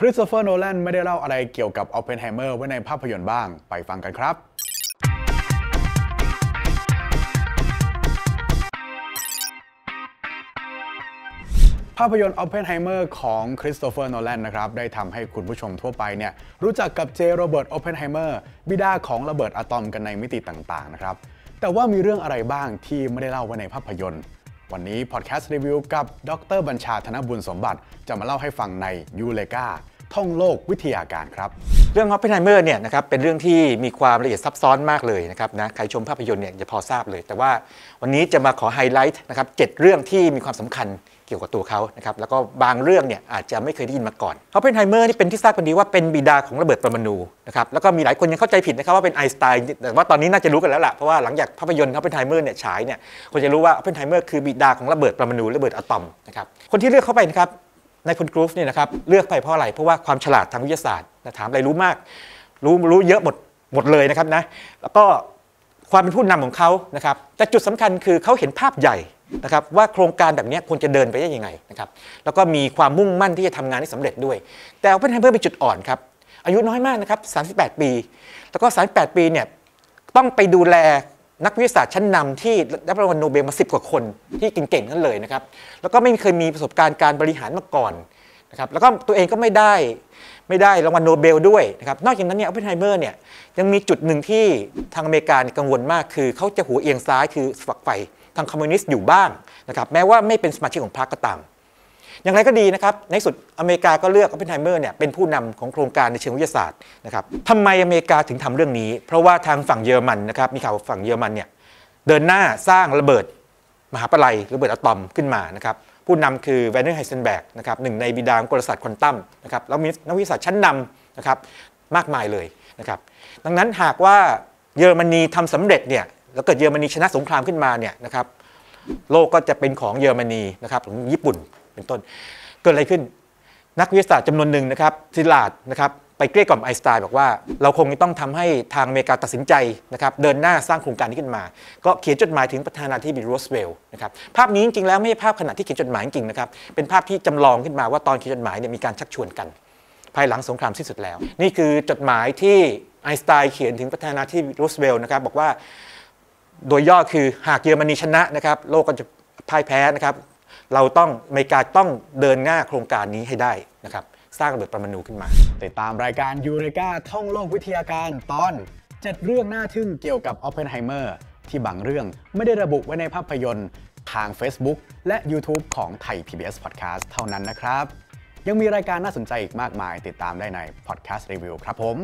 คริสโตเฟอร์โนแลนไม่ได้เล่าอะไรเกี่ยวกับออปเพนไฮเมอร์ไว้ในภาพยนตร์บ้าง ไปฟังกันครับภาพยนตร์ Oppenheimer ของคริสโตเฟอร์โนแลนนะครับได้ทำให้คุณผู้ชมทั่วไปเนี่ยรู้จักกับเจโรเบิร์ต o p ป e n นไฮเมอร์บิดาของระเบิดอะตอมกันในมิติต่างๆนะครับแต่ว่ามีเรื่องอะไรบ้างที่ไม่ได้เล่าไว้ในภาพยนตร์ วันนี้ Podcast Review กับดรบัญชาธนบุญสมบัติจะมาเล่าให้ฟังในยูเลกา ท่องโลกวิทยาการครับ เรื่อง Oppenheimer เนี่ยนะครับเป็นเรื่องที่มีความละเอียดซับซ้อนมากเลยนะครับนะใครชมภาพยนตร์เนี่ยจะพอทราบเลย แต่ว่าวันนี้จะมาขอไฮไลท์นะครับเจ็ดเรื่องที่มีความสำคัญเกี่ยวกับตัวเขานะครับแล้วก็บางเรื่องเนี่ยอาจจะไม่เคยได้ยินมาก่อน Oppenheimer นี่เป็นที่ทราบกันดีว่าเป็นบิดาของระเบิดปรมาณูนะครับแล้วก็มีหลายคนยังเข้าใจผิดนะครับว่าเป็นไอน์สไตน์แต่ว่าตอนนี้น่าจะรู้กันแล้วล่ะเพราะว่าหลังจากภาพยนตร์ Oppenheimer เนี่ยฉายเนี่ยคนจะรู้ว่า Oppenheimer คือบิดาของระเบิดปรมาณูระเบิดอะตอมนะครับคนที่เลือกเข้าไปนะครับ ในพลกรูฟเนี่ยนะครับเลือกไปเพราะอะไร เพราะว่าความฉลาดทางวิทยาศาสตร์นะถามอะไรรู้มาก รู้รู้เยอะหมดหมดเลยนะครับนะแล้วก็ความเป็นผู้นำของเขานะครับแต่จุดสำคัญคือเขาเห็นภาพใหญ่นะครับว่าโครงการแบบนี้ควรจะเดินไปได้ยังไงนะครับแล้วก็มีความมุ่งมั่นที่จะทำงานให้สำเร็จด้วย แต่เอาเป็นไฮเมอร์เป็นจุดอ่อนครับอายุน้อยมากนะครับ38 ปี แล้วก็ 38 ปีเนี่ยต้องไปดูแล นักวิทยาศาสตร์ชั้นนำที่ได้รางวัลโนเบลมา10กว่าคนที่เก่งๆทั้งเลยนะครับ แล้วก็ไม่เคยมีประสบการณ์การบริหารมาก่อนนะครับ แล้วก็ตัวเองก็ไม่ได้ไม่ได้รางวัลโนเบลด้วยนะครับ นอกจากนั้นเนี่ยออปเพนไฮเมอร์เนี่ยยังมีจุดหนึ่งที่ทางอเมริกากังวลมากคือเขาจะหัวเอียงซ้ายคือฝักใฝ่ทางคอมมิวนิสต์อยู่บ้างนะครับ แม้ว่าไม่เป็นสมาชิกของพรรคก็ตาม อย่างไรก็ดีนะครับ ในสุดอเมริกาก็เลือกอ p ปนไฮเมอร์เนี่ยเป็นผู้นำของโครงการในเชิงวิทยาศาสตร์นะครับทำไมอเมริกาถึงทำเรื่องนี้ เพราะว่าทางฝั่งเยอรมันนะครับมีข่าวฝั่งเยอรมันเนี่ยเดินหน้าสร้างระเบิดมหาประลัยระเบิดอะตอมขึ้นมานะครับผู้นำคือแวร์เนอร์ไฮเซนเบิร์กนะครับหนึ่งในบิดาของกลศาสตร์ควอนตัมนะครับแล้วมีนักวิทยาศาสตร์ชั้นนำนะครับมากมายเลยนะครับดังนั้นหากว่าเยอรมนีทำสำเร็จเนี่ยแล้วเกิดเยอรมนีชนะสงครามขึ้นมาเนี่ยนะครับโลกก็จะเป็นของเยอรมนีนะครับของญี่ปุ่น เป็นต้น เกิดอะไรขึ้น นักวิทยาศาสตร์จำนวนหนึ่งนะครับซิลาร์ดนะครับไปเกลี้ยกล่อมไอน์สไตน์บอกว่าเราคงต้องทำให้ทางอเมริกาตัดสินใจนะครับเดินหน้าสร้างโครงการนี้ขึ้นมา ก็เขียนจดหมายถึงประธานาธิบดีโรสเวลต์นะครับภาพนี้จริงๆแล้วไม่ใช่ภาพขณะที่เขียนจดหมายจริงนะครับเป็นภาพที่จำลองขึ้นมาว่าตอนเขียนจดหมายเนี่ยมีการชักชวนกัน ภายหลังสงครามสิ้นสุดแล้ว นี่คือจดหมายที่ไอน์สไตน์เขียนถึงประธานาธิบดีโรสเวลต์นะครับบอกว่าโดยย่อคือหากเยอรมนีชนะนะครับโลกก็จะพ่ายแพ้นะครับ เราต้องอเมริกาต้องเดินหน้าโครงการนี้ให้ได้นะครับสร้างระเบิดปรมาณูขึ้นมา ติดตามรายการยูเรกาท่องโลกวิทยาการตอน7เรื่องน่าทึ่งเกี่ยวกับอ p ป e n นไฮเมอร์ที่บางเรื่องไม่ได้ระบุไว้ในภาพยนตร์ทาง Facebook และ YouTube ของไทย PBS Podcast เท่านั้นนะครับ ยังมีรายการน่าสนใจอีกมากมายติดตามได้ใน Podcast Review ครับผม